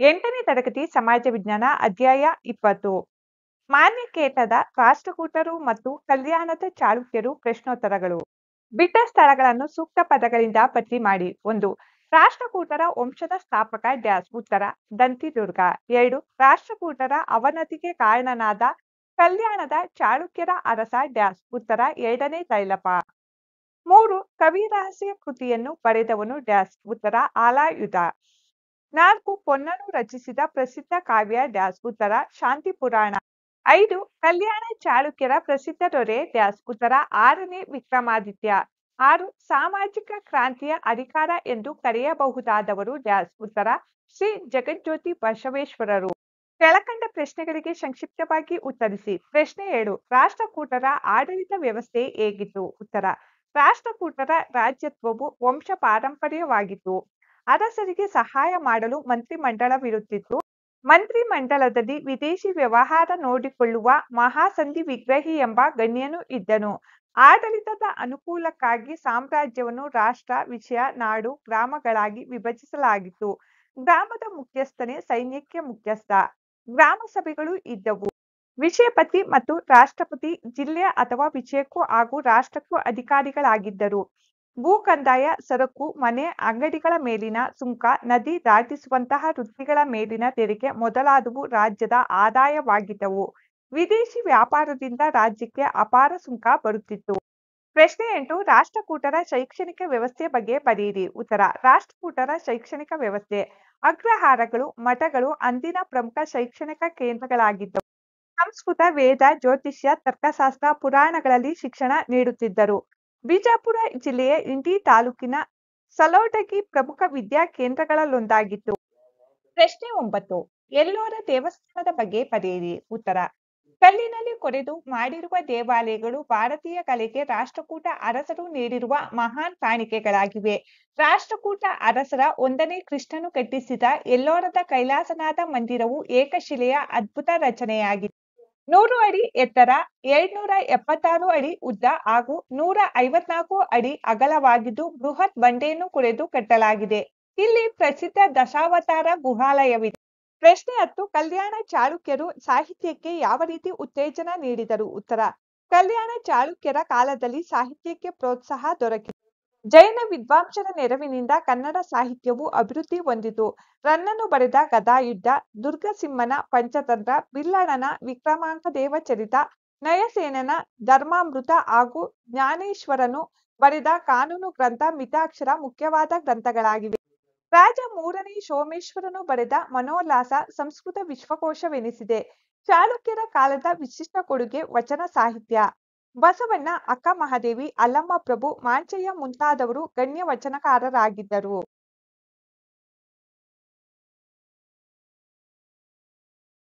ಎಂಟನೇ ತರಗತಿ ಸಮಾಜ ವಿಜ್ಞಾನ ಅಧ್ಯಾಯ ಇಪ್ಪತ್ತು. ಮಾನ್ಯಕೇತದ ರಾಷ್ಟ್ರಕೂಟರು ಮತ್ತು ಕಲ್ಯಾಣದ ಚಾಳುಕ್ಯರು ಪ್ರಶ್ನೋತ್ತರಗಳು. ಬಿಟ್ಟ ಸ್ಥಳಗಳನ್ನು ಸೂಕ್ತ ಪದಗಳಿಂದ ಪಟ್ಟಿ ಮಾಡಿ. ಒಂದು, ರಾಷ್ಟ್ರಕೂಟರ ವಂಶದ ಸ್ಥಾಪಕ ಡ್ಯಾಸ್. ಉತ್ತರ, ದಂತಿದುರ್ಗ. ಎರಡು, ರಾಷ್ಟ್ರಕೂಟರ ಅವನತಿಗೆ ಕಾರಣನಾದ ಕಲ್ಯಾಣದ ಚಾಳುಕ್ಯರ ಅರಸ ಡ್ಯಾಸ್. ಉತ್ತರ, ಎರಡನೇ ತೈಲಪ ಮೂರು ಕವಿರಹಸ್ಯ ಕೃತಿಯನ್ನು ಪಡೆದವನು ಡ್ಯಾಸ್. ಉತ್ತರ, ಆಲಾಯುಧ. ನಾಲ್ಕು ಪೊನ್ನನು ರಚಿಸಿದ ಪ್ರಸಿದ್ಧ ಕಾವ್ಯ ಡ್ಯಾಸ್ ಉತ್ತರ ಶಾಂತಿ ಪುರಾಣ. ಐದು ಕಲ್ಯಾಣ ಚಾಳುಕ್ಯರ ಪ್ರಸಿದ್ಧ ದೊರೆ ಡ್ಯಾಸ್ ಉತ್ತರ ಆರನೇ ವಿಕ್ರಮಾದಿತ್ಯ. ಆರು ಸಾಮಾಜಿಕ ಕ್ರಾಂತಿಯ ಅಧಿಕಾರ ಎಂದು ಕರೆಯಬಹುದಾದವರು ಡ್ಯಾಸ್ ಉತ್ತರ ಶ್ರೀ ಜಗಜ್ಯೋತಿ ಬಸವೇಶ್ವರರು. ಕೆಳಕಂಡ ಪ್ರಶ್ನೆಗಳಿಗೆ ಸಂಕ್ಷಿಪ್ತವಾಗಿ ಉತ್ತರಿಸಿ. ಪ್ರಶ್ನೆ ಏಳು, ರಾಷ್ಟ್ರಕೂಟರ ಆಡಳಿತ ವ್ಯವಸ್ಥೆ ಹೇಗಿತ್ತು? ಉತ್ತರ, ರಾಷ್ಟ್ರಕೂಟರ ರಾಜ್ಯತ್ವವು ವಂಶ ಪಾರಂಪರ್ಯವಾಗಿತ್ತು. ಅರಸರಿಗೆ ಸಹಾಯ ಮಾಡಲು ಮಂತ್ರಿಮಂಡಲವಿರುತ್ತಿತ್ತು ಮಂತ್ರಿಮಂಡಲದಲ್ಲಿ ವಿದೇಶಿ ವ್ಯವಹಾರ ನೋಡಿಕೊಳ್ಳುವ ಮಹಾಸಂಧಿ ವಿಗ್ರಹಿ ಎಂಬ ಗಣ್ಯನು ಇದ್ದನು. ಆಡಳಿತದ ಅನುಕೂಲಕ್ಕಾಗಿ ಸಾಮ್ರಾಜ್ಯವನ್ನು ರಾಷ್ಟ್ರ, ವಿಷಯ, ನಾಡು, ಗ್ರಾಮಗಳಾಗಿ ವಿಭಜಿಸಲಾಗಿತ್ತು. ಗ್ರಾಮದ ಮುಖ್ಯಸ್ಥನೇ ಸೈನ್ಯಕ್ಕೆ ಮುಖ್ಯಸ್ಥ. ಗ್ರಾಮ ಸಭೆಗಳು ಇದ್ದವು. ವಿಷಯಪತಿ ಮತ್ತು ರಾಷ್ಟ್ರಪತಿ ಜಿಲ್ಲೆ ಅಥವಾ ವಿಷಯಕ್ಕೂ ಹಾಗೂ ರಾಷ್ಟ್ರಕ್ಕೂ ಅಧಿಕಾರಿಗಳಾಗಿದ್ದರು. ಭೂ ಕಂದಾಯ ಸರಕು, ಮನೆ, ಅಂಗಡಿಗಳ ಮೇಲಿನ ಸುಂಕ, ನದಿ ದಾಟಿಸುವಂತಹ ವೃತ್ತಿಗಳ ಮೇಲಿನ ತೆರಿಗೆ ಮೊದಲಾದವು ರಾಜ್ಯದ ಆದಾಯವಾಗಿದ್ದವು. ವಿದೇಶಿ ವ್ಯಾಪಾರದಿಂದ ರಾಜ್ಯಕ್ಕೆ ಅಪಾರ ಸುಂಕ ಬರುತ್ತಿತ್ತು. ಪ್ರಶ್ನೆ ಎಂಟು ರಾಷ್ಟ್ರಕೂಟರ ಶೈಕ್ಷಣಿಕ ವ್ಯವಸ್ಥೆ ಬಗ್ಗೆ ಬರೆಯಿರಿ. ಉತ್ತರ ರಾಷ್ಟ್ರಕೂಟರ ಶೈಕ್ಷಣಿಕ ವ್ಯವಸ್ಥೆ. ಅಗ್ರಹಾರಗಳು, ಮಠಗಳು ಅಂದಿನ ಪ್ರಮುಖ ಶೈಕ್ಷಣಿಕ ಕೇಂದ್ರಗಳಾಗಿದ್ದವು. ಸಂಸ್ಕೃತ, ವೇದ, ಜ್ಯೋತಿಷ್ಯ, ತರ್ಕಶಾಸ್ತ್ರ, ಪುರಾಣಗಳಲ್ಲಿ ಶಿಕ್ಷಣ ನೀಡುತ್ತಿದ್ದರು. ಬಿಜಾಪುರ ಜಿಲ್ಲೆಯ ಇಂಡಿ ತಾಲೂಕಿನ ಸಲೋಟಗಿ ಪ್ರಮುಖ ವಿದ್ಯಾ ಕೇಂದ್ರಗಳಲ್ಲೊಂದಾಗಿತ್ತು ಪ್ರಶ್ನೆ ಒಂಬತ್ತು, ಎಲ್ಲೋರ ದೇವಸ್ಥಾನದ ಬಗ್ಗೆ ಪಡೆಯಿರಿ. ಉತ್ತರ, ಕಲ್ಲಿನಲ್ಲಿ ಕೊರೆದು ಮಾಡಿರುವ ದೇವಾಲಯಗಳು ಭಾರತೀಯ ಕಲೆಗೆ ರಾಷ್ಟ್ರಕೂಟ ಅರಸರು ನೀಡಿರುವ ಮಹಾನ್ ಕಾಣಿಕೆಗಳಾಗಿವೆ. ರಾಷ್ಟ್ರಕೂಟ ಅರಸರ ಒಂದನೇ ಕೃಷ್ಣನು ಕಟ್ಟಿಸಿದ ಎಲ್ಲೋರದ ಕೈಲಾಸನಾಥ ಮಂದಿರವು ಏಕಶಿಲೆಯ ಅದ್ಭುತ ರಚನೆಯಾಗಿದೆ ನೂರು ಅಡಿ ಎತ್ತರ, ಏಳ್ನೂರ ಎಪ್ಪತ್ತಾರು ಅಡಿ ಉದ್ದ ಹಾಗೂ ನೂರ ಐವತ್ನಾಲ್ಕು ಅಡಿ ಅಗಲವಾಗಿದ್ದು ಬೃಹತ್ ಬಂಡೆಯನ್ನು ಕುರೆದು ಕಟ್ಟಲಾಗಿದೆ. ಇಲ್ಲಿ ಪ್ರಸಿದ್ಧ ದಶಾವತಾರ ಗುಹಾಲಯವಿದೆ. ಪ್ರಶ್ನೆ ಹತ್ತು, ಕಲ್ಯಾಣ ಚಾಳುಕ್ಯರು ಸಾಹಿತ್ಯಕ್ಕೆ ಯಾವ ರೀತಿ ಉತ್ತೇಜನ ನೀಡಿದರು? ಉತ್ತರ, ಕಲ್ಯಾಣ ಚಾಳುಕ್ಯರ ಕಾಲದಲ್ಲಿ ಸಾಹಿತ್ಯಕ್ಕೆ ಪ್ರೋತ್ಸಾಹ ದೊರಕಿತು. ಜೈನ ವಿದ್ವಾಂಸರ ನೆರವಿನಿಂದ ಕನ್ನಡ ಸಾಹಿತ್ಯವು ಅಭಿವೃದ್ಧಿ ಹೊಂದಿತು. ರನ್ನನು ಬರೆದ ಗದಾಯುದ್ಧ, ದುರ್ಗಸಿಂಹನ ಪಂಚತಂತ್ರ, ಬಿಲ್ಲಣನ ವಿಕ್ರಮಾಂಕ ದೇವಚರಿತ, ನಯಸೇನನ ಧರ್ಮಾಮೃತ ಹಾಗೂ ಜ್ಞಾನೇಶ್ವರನು ಬರೆದ ಕಾನೂನು ಗ್ರಂಥ ಮಿತಾಕ್ಷರ ಮುಖ್ಯವಾದ ಗ್ರಂಥಗಳಾಗಿವೆ. ರಾಜ ಮೂರನೇ ಸೋಮೇಶ್ವರನು ಬರೆದ ಮನೋಲ್ಲಾಸ ಸಂಸ್ಕೃತ ವಿಶ್ವಕೋಶವೆನಿಸಿದೆ. ಚಾಲುಕ್ಯರ ಕಾಲದ ವಿಶಿಷ್ಟ ಕೊಡುಗೆ ವಚನ ಸಾಹಿತ್ಯ. ಬಸವಣ್ಣ ಅಕ್ಕ ಮಹಾದೇವಿ ಅಲ್ಲಮ್ಮ ಪ್ರಭು ಮಾಂಚಯ್ಯ ಮುಂತಾದವರು ಗಣ್ಯ ವಚನಕಾರರಾಗಿದ್ದರು